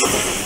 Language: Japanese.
you